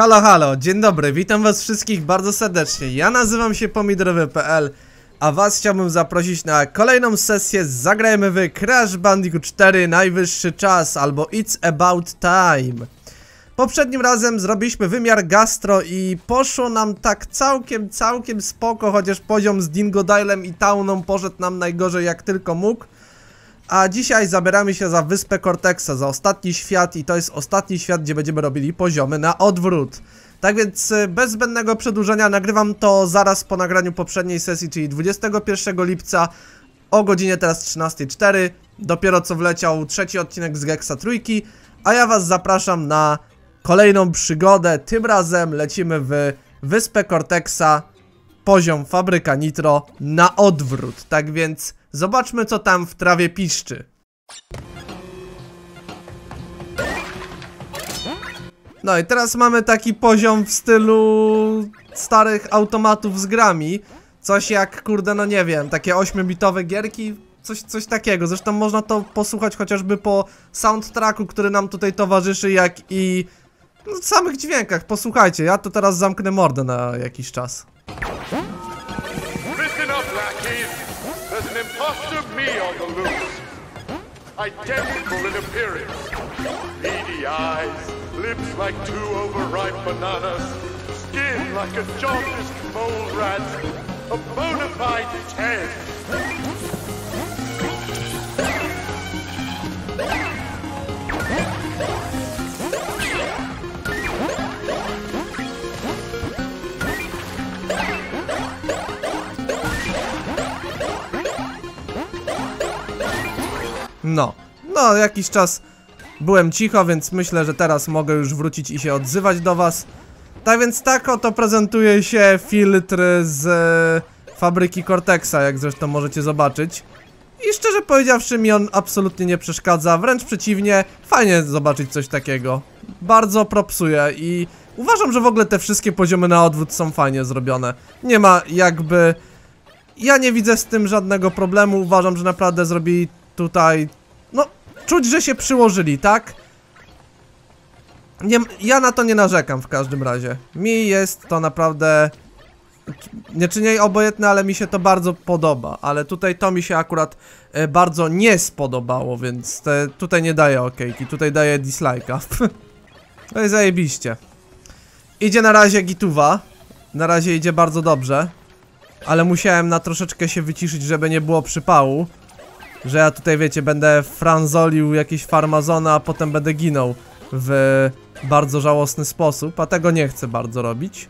Halo, halo, dzień dobry, witam was wszystkich bardzo serdecznie. Ja nazywam się pomidorowy.pl, a was chciałbym zaprosić na kolejną sesję Zagrajmy w Crash Bandicoot 4 Najwyższy Czas albo It's About Time. Poprzednim razem zrobiliśmy wymiar gastro i poszło nam tak całkiem, całkiem spoko, chociaż poziom z Dingodilem i Tauną poszedł nam najgorzej jak tylko mógł. A dzisiaj zabieramy się za wyspę Cortexa, za ostatni świat i to jest ostatni świat, gdzie będziemy robili poziomy na odwrót. Tak więc y, bez zbędnego przedłużenia nagrywam to zaraz po nagraniu poprzedniej sesji, czyli 21 lipca o godzinie teraz 13.04. Dopiero co wleciał trzeci odcinek z Gexa Trójki, a ja was zapraszam na kolejną przygodę. Tym razem lecimy w wyspę Cortexa, poziom fabryka Nitro na odwrót. Tak więc zobaczmy co tam w trawie piszczy. No i teraz mamy taki poziom w stylu starych automatów z grami. Coś jak, kurde, no nie wiem, takie 8-bitowe gierki, coś, coś takiego. Zresztą można to posłuchać chociażby po soundtracku, który nam tutaj towarzyszy, jak i no, samych dźwiękach. Posłuchajcie, ja to teraz zamknę mordę na jakiś czas. Identical in appearance. Beady eyes, lips like two overripe bananas, skin like a jaundiced mole rat. A bona fide 10. No, no jakiś czas byłem cicho, więc myślę, że teraz mogę już wrócić i się odzywać do was. Tak więc tak oto prezentuje się filtr z e, fabryki Cortexa, jak zresztą możecie zobaczyć. I szczerze powiedziawszy mi on absolutnie nie przeszkadza, wręcz przeciwnie, fajnie zobaczyć coś takiego. Bardzo propsuje i uważam, że w ogóle te wszystkie poziomy na odwrót są fajnie zrobione. Nie ma jakby... Ja nie widzę z tym żadnego problemu, uważam, że naprawdę zrobili tutaj... Czuć, że się przyłożyli, tak? Nie, ja na to nie narzekam w każdym razie. Mi jest to naprawdę... Nie czy nie obojętne, ale mi się to bardzo podoba. Ale tutaj to mi się akurat e, bardzo nie spodobało, więc te, tutaj nie daję okejki, tutaj daję dislike'a. no i zajebiście. Idzie na razie gituwa. Na razie idzie bardzo dobrze. Ale musiałem na troszeczkę się wyciszyć, żeby nie było przypału. Że ja tutaj, wiecie, będę franzolił jakieś farmazony, a potem będę ginął w bardzo żałosny sposób, a tego nie chcę bardzo robić.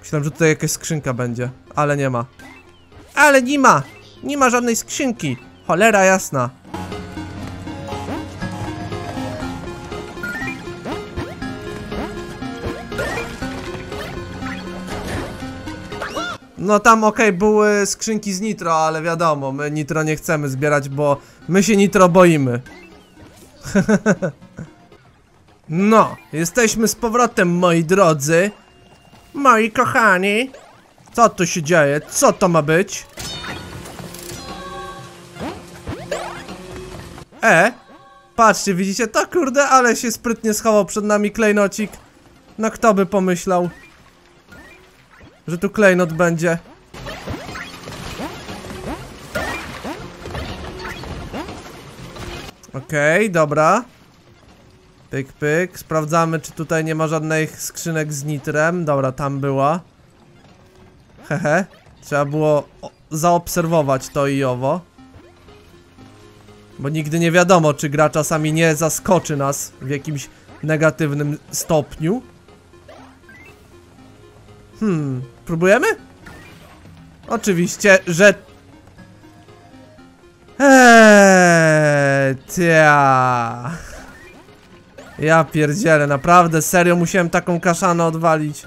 Myślałem, że tutaj jakaś skrzynka będzie, ale nie ma. Ale nie ma! Nie ma żadnej skrzynki! Cholera jasna. No tam okej, były skrzynki z nitro, ale wiadomo, my nitro nie chcemy zbierać, bo my się nitro boimy. no, jesteśmy z powrotem, moi drodzy. Moi kochani. Co tu się dzieje? Co to ma być? E? Patrzcie, widzicie to? Kurde, ale się sprytnie schował przed nami klejnocik. No kto by pomyślał? Że tu klejnot będzie. Okej, okay, dobra. Pyk, pyk. Sprawdzamy, czy tutaj nie ma żadnych skrzynek z nitrem. Dobra, tam była. Hehe. Trzeba było zaobserwować to i owo. Bo nigdy nie wiadomo, czy gra czasami nie zaskoczy nas w jakimś negatywnym stopniu. Hmm, próbujemy? Oczywiście, że... Eee. Ja pierdzielę, naprawdę, serio musiałem taką kaszanę odwalić.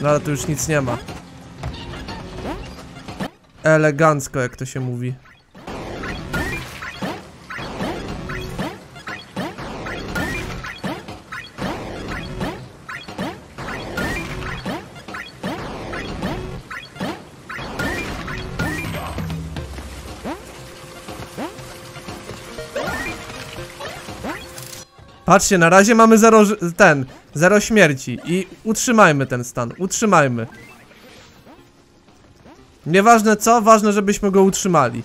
No ale tu już nic nie ma elegancko, jak to się mówi. Patrzcie, na razie mamy zero, ten, zero śmierci i utrzymajmy ten stan, utrzymajmy. Nieważne co, ważne żebyśmy go utrzymali.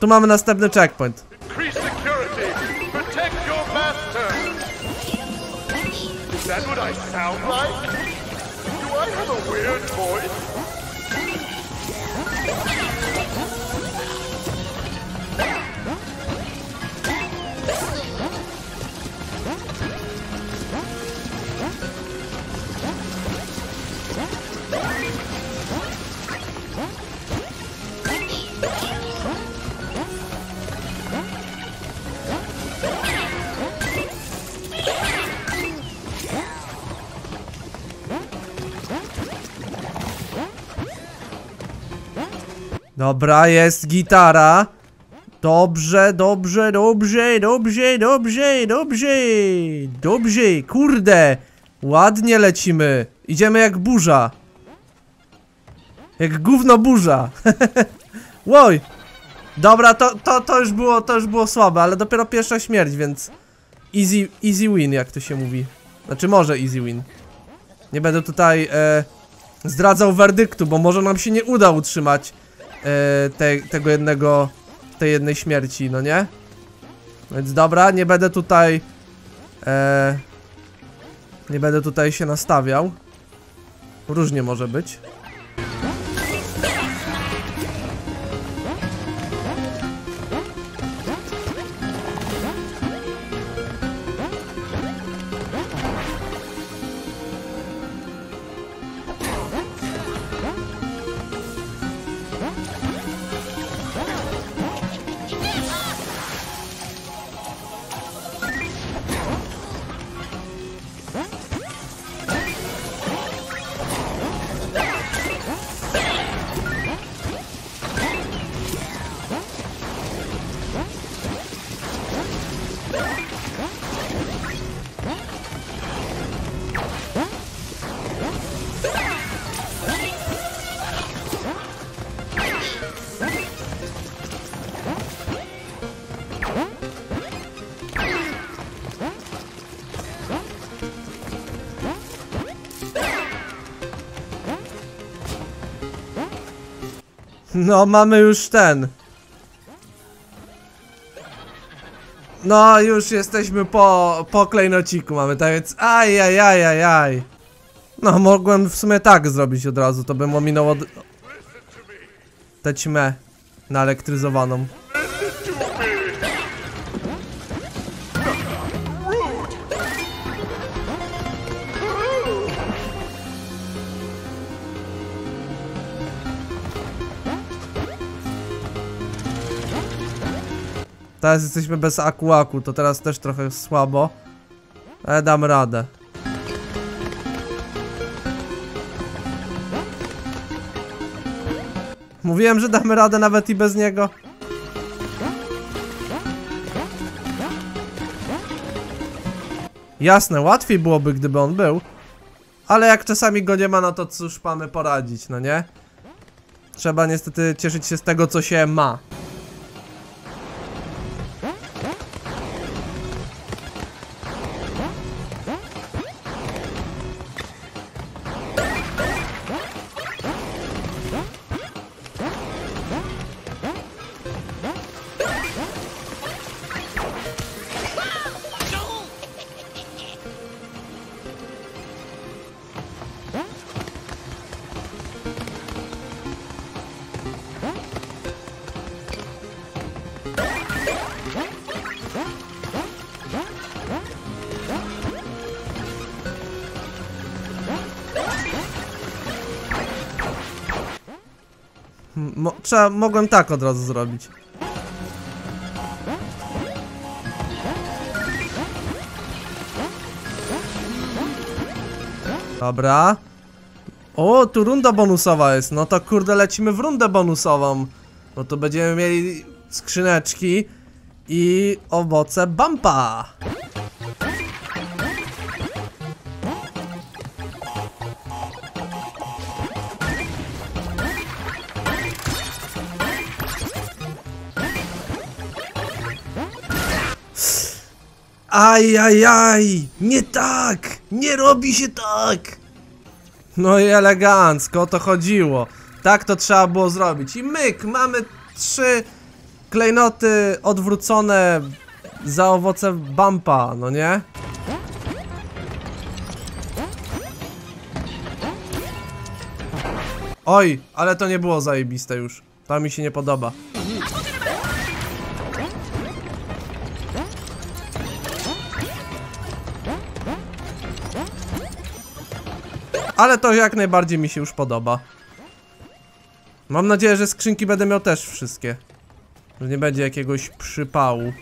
Tu mamy następny checkpoint. That what I sound like? Do I have a weird voice? Dobra, jest gitara. Dobrze, dobrze, dobrze, dobrze, dobrze, dobrze, dobrze, kurde. Ładnie lecimy. Idziemy jak burza. Jak gówno burza. Łoj. Dobra, to, to, to już było, to już było słabe, ale dopiero pierwsza śmierć, więc easy, easy win, jak to się mówi. Znaczy może easy win. Nie będę tutaj e, zdradzał werdyktu, bo może nam się nie uda utrzymać te, tego jednego, tej jednej śmierci, no nie? Więc dobra, nie będę tutaj e, nie będę tutaj się nastawiał. Różnie może być. No, mamy już ten. No, już jesteśmy po, po klejnociku mamy, tak więc ajajajajaj. No, mogłem w sumie tak zrobić od razu, to bym ominął od... tę ćmę naelektryzowaną. Teraz jesteśmy bez akuaku, to teraz też trochę słabo. Ale dam radę. Mówiłem, że damy radę nawet i bez niego. Jasne, łatwiej byłoby, gdyby on był. Ale jak czasami go nie ma, no to cóż mamy poradzić, no nie? Trzeba niestety cieszyć się z tego, co się ma. Mo trzeba, mogłem tak od razu zrobić. Dobra. O, tu runda bonusowa jest. No to kurde, lecimy w rundę bonusową. No to będziemy mieli skrzyneczki i owoce bumpa. Ajajaj! Nie tak! Nie robi się tak! No i elegancko, o to chodziło. Tak to trzeba było zrobić. I myk, mamy trzy klejnoty odwrócone za owoce bumpa, no nie? Oj, ale to nie było zajebiste już. To mi się nie podoba. Ale to jak najbardziej mi się już podoba. Mam nadzieję, że skrzynki będę miał też wszystkie. Że nie będzie jakiegoś przypału.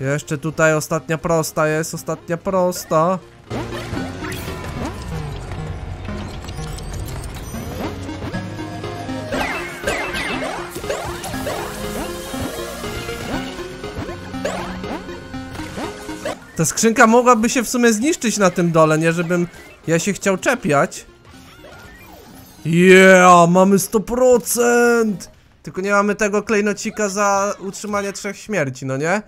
Jeszcze tutaj ostatnia prosta jest, ostatnia prosta. Ta skrzynka mogłaby się w sumie zniszczyć na tym dole, nie żebym ja się chciał czepiać. Yeah, mamy 100%! Tylko nie mamy tego klejnocika za utrzymanie trzech śmierci, no nie?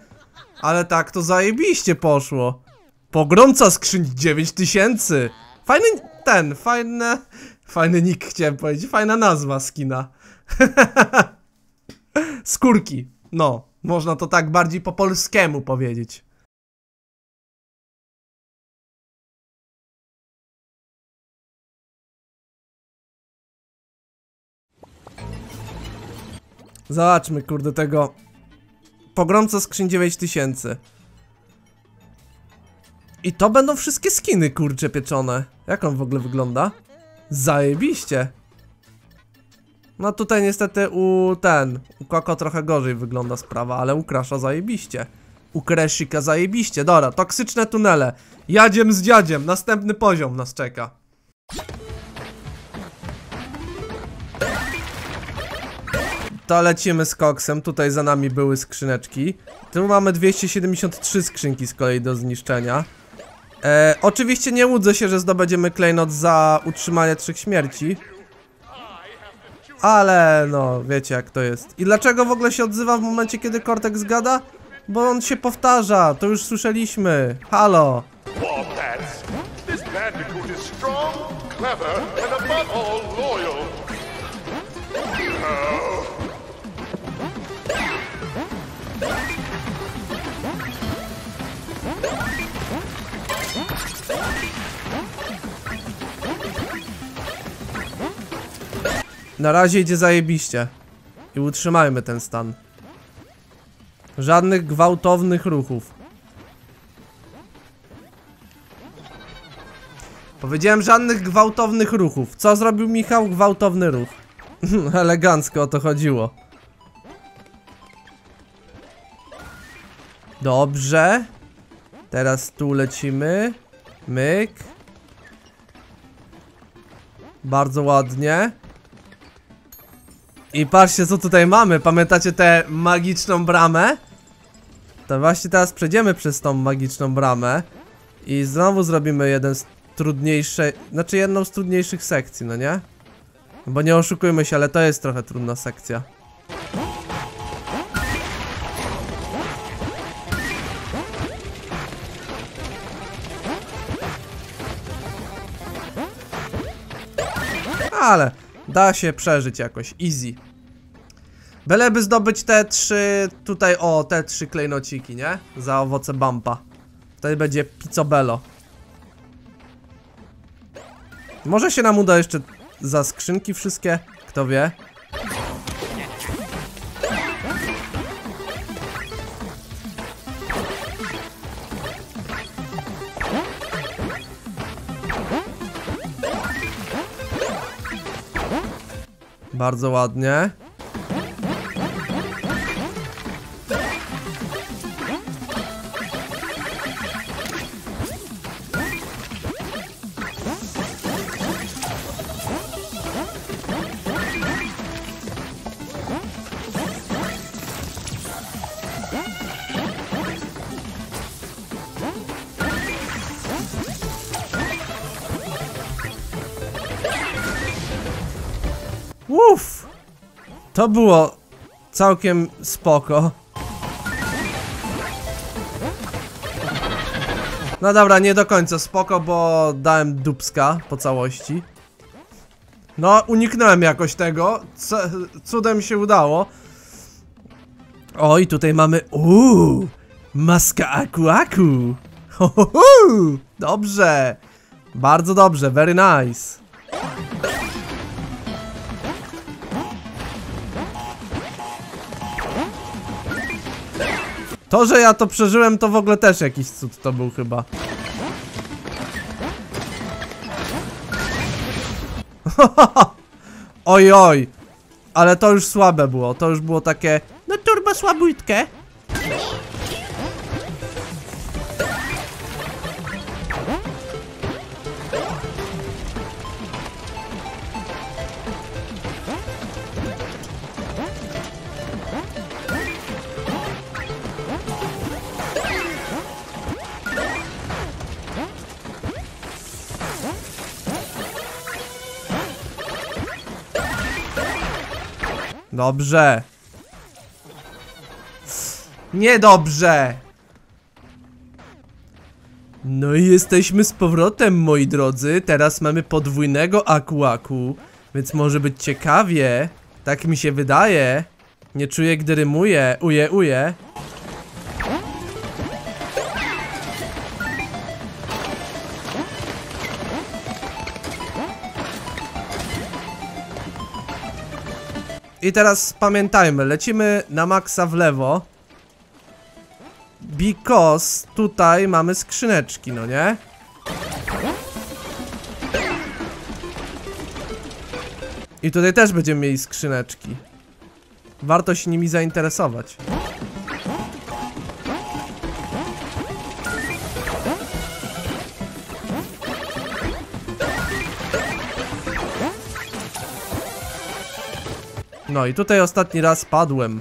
Ale tak to zajebiście poszło. Pogromca skrzyń 9000! Fajny ten, fajny, fajny nick chciałem powiedzieć, fajna nazwa skina. Skórki, no, można to tak bardziej po polskiemu powiedzieć. Zobaczmy, kurde, tego pogromca skrzyń 9000. I to będą wszystkie skiny, kurcze, pieczone. Jak on w ogóle wygląda? Zajebiście. No tutaj niestety u ten, u Koko trochę gorzej wygląda sprawa, ale u Crasha zajebiście. U Crashika zajebiście. Dobra, toksyczne tunele. Jadziem z dziadziem, następny poziom nas czeka. To lecimy z koksem, tutaj za nami były skrzyneczki. Tu mamy 273 skrzynki z kolei do zniszczenia. E, Oczywiście nie łudzę się, że zdobędziemy klejnot za utrzymanie trzech śmierci. Ale no, wiecie jak to jest. I dlaczego w ogóle się odzywa w momencie, kiedy Cortex gada? Bo on się powtarza, to już słyszeliśmy. Halo. Wombats! This Na razie idzie zajebiście. I utrzymajmy ten stan. Żadnych gwałtownych ruchów. Powiedziałem żadnych gwałtownych ruchów. Co zrobił Michał? Gwałtowny ruch. Elegancko o to chodziło. Dobrze. Teraz tu lecimy. Myk. Bardzo ładnie. I patrzcie co tutaj mamy, pamiętacie tę magiczną bramę? To właśnie teraz przejdziemy przez tą magiczną bramę I znowu zrobimy jeden z trudniejszych, znaczy jedną z trudniejszych sekcji, no nie? Bo nie oszukujmy się, ale to jest trochę trudna sekcja Ale da się przeżyć jakoś, easy. Byleby zdobyć te trzy, tutaj o, te trzy klejnociki, nie? Za owoce bumpa. Wtedy będzie pizzobello Może się nam uda jeszcze za skrzynki wszystkie, kto wie Bardzo ładnie. To było całkiem spoko. No dobra, nie do końca spoko, bo dałem dupska po całości. No, uniknąłem jakoś tego. C cudem się udało. O, i tutaj mamy. Uuu! Maska Aku Aku! Ho, ho, ho! Dobrze! Bardzo dobrze, very nice. To, że ja to przeżyłem, to w ogóle też jakiś cud to był chyba. oj, oj. Ale to już słabe było, to już było takie... No turbo słabutkę. Dobrze. Niedobrze. No i jesteśmy z powrotem, moi drodzy. Teraz mamy podwójnego akuaku, więc może być ciekawie. Tak mi się wydaje. Nie czuję, gdy rymuję. Uje, uje. I teraz pamiętajmy, lecimy na maksa w lewo. Because tutaj mamy skrzyneczki, no nie? I tutaj też będziemy mieli skrzyneczki. Warto się nimi zainteresować. No i tutaj ostatni raz padłem.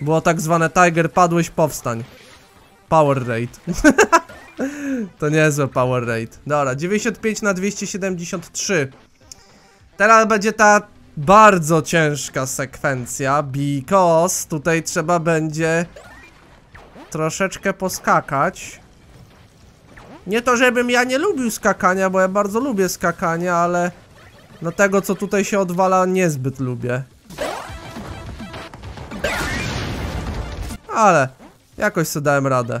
Było tak zwane Tiger, padłeś, powstań. Power rate. to niezłe power rate. Dobra, 95 na 273. Teraz będzie ta bardzo ciężka sekwencja, because tutaj trzeba będzie troszeczkę poskakać. Nie to, żebym ja nie lubił skakania, bo ja bardzo lubię skakanie, ale no tego, co tutaj się odwala, niezbyt lubię. Ale jakoś sobie dałem radę.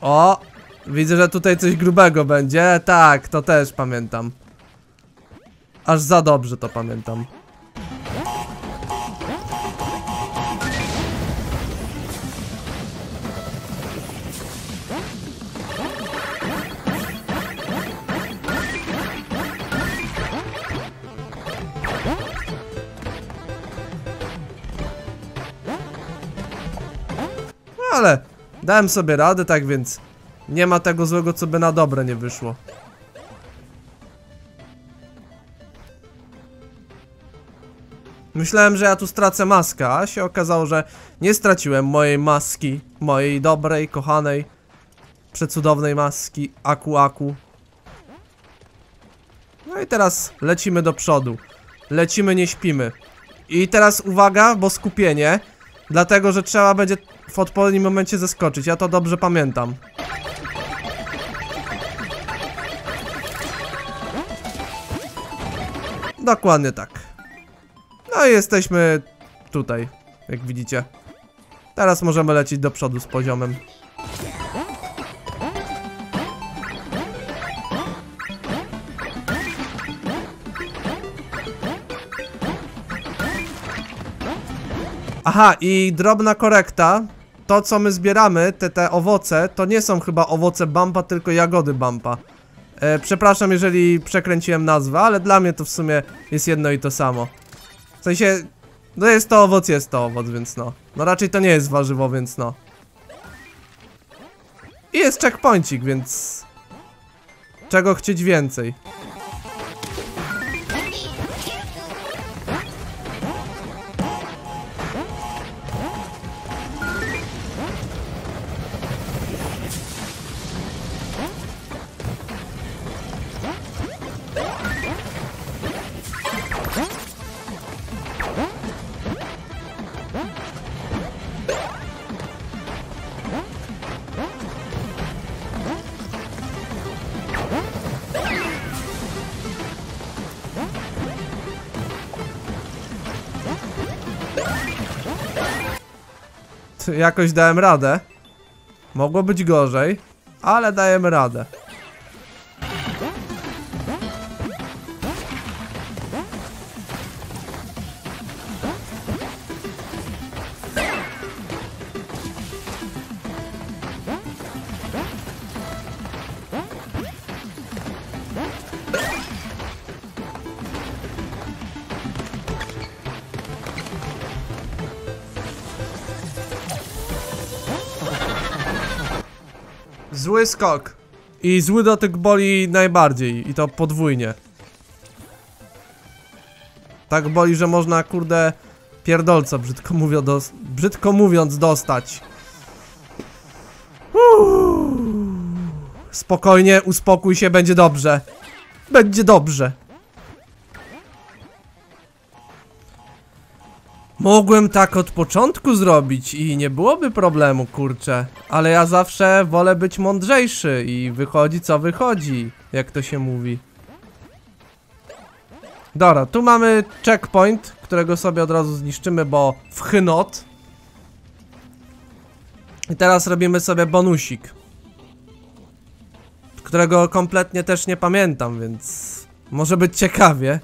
O! Widzę, że tutaj coś grubego będzie. Tak, to też pamiętam. Aż za dobrze to pamiętam. Ale dałem sobie radę, tak więc nie ma tego złego, co by na dobre nie wyszło. Myślałem, że ja tu stracę maskę, a się okazało, że nie straciłem mojej maski, mojej dobrej, kochanej, przecudownej maski, Aku Aku. No i teraz lecimy do przodu. Lecimy, nie śpimy. I teraz uwaga, bo skupienie, dlatego, że trzeba będzie w odpowiednim momencie zeskoczyć, ja to dobrze pamiętam. Dokładnie tak. No i jesteśmy tutaj, jak widzicie. Teraz możemy lecieć do przodu z poziomem. Aha, i drobna korekta. To, co my zbieramy, te, te owoce, to nie są chyba owoce bumpa, tylko jagody bumpa. E, przepraszam, jeżeli przekręciłem nazwę, ale dla mnie to w sumie jest jedno i to samo. W sensie, no jest to owoc, jest to owoc, więc no. No raczej to nie jest warzywo, więc no. I jest checkpointik, więc... Czego chcieć więcej? Jakoś dałem radę. Mogło być gorzej, ale dajemy radę. Zły skok. I zły dotyk boli najbardziej. I to podwójnie. Tak boli, że można, kurde, pierdolca, brzydko, mówią, dos brzydko mówiąc, dostać. Uuu. Spokojnie, uspokój się, będzie dobrze. Będzie dobrze. Mogłem tak od początku zrobić i nie byłoby problemu, kurczę. Ale ja zawsze wolę być mądrzejszy i wychodzi co wychodzi, jak to się mówi. Dobra, tu mamy checkpoint, którego sobie od razu zniszczymy, bo w chnot. I teraz robimy sobie bonusik. Którego kompletnie też nie pamiętam, więc może być ciekawie.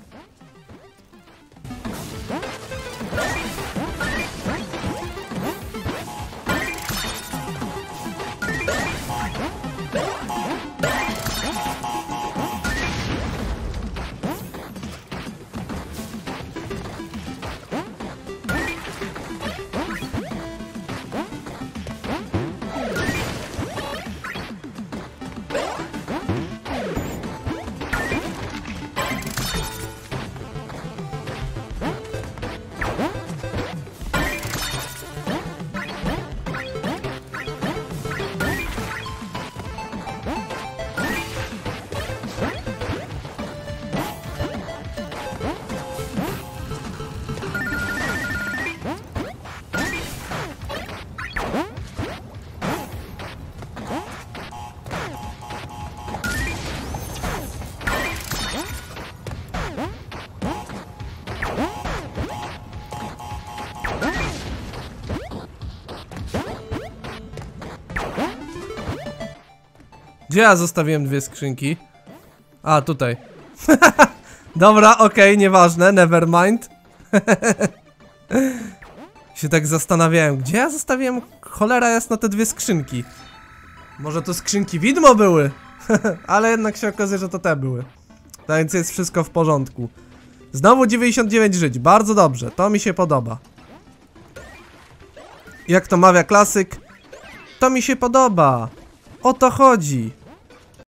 Gdzie ja zostawiłem dwie skrzynki? A, tutaj. Dobra, okej, nieważne, never mind. się tak zastanawiałem, gdzie ja zostawiłem cholera jasno te dwie skrzynki? Może to skrzynki widmo były? Ale jednak się okazuje, że to te były. Tak więc jest wszystko w porządku. Znowu 99 żyć, bardzo dobrze, to mi się podoba. Jak to mawia klasyk, to mi się podoba. O to chodzi.